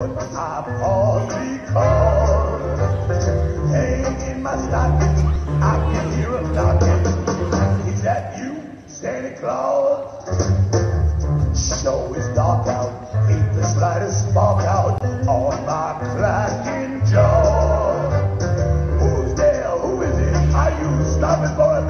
I'm all because hanging in my stocking, I can hear a knocking. Is that you, Santa Claus? Show is dark out, ain't the slightest spark out on my cracking jaw. Who's there? Who is it? Are you stopping for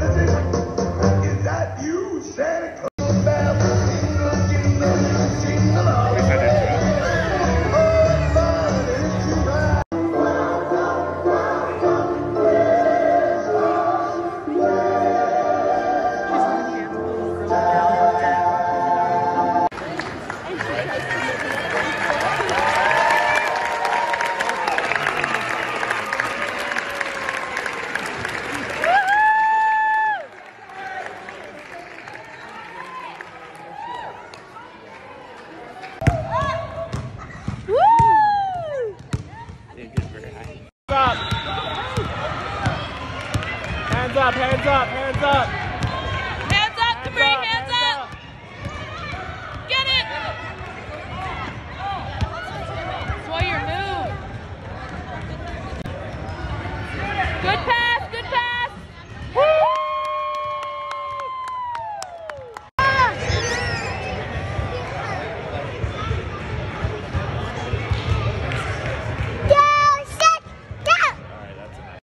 up. Hands up, hands up, hands up. Hands up, Capri, hands up! Get it! Sawyer, move! Good pass!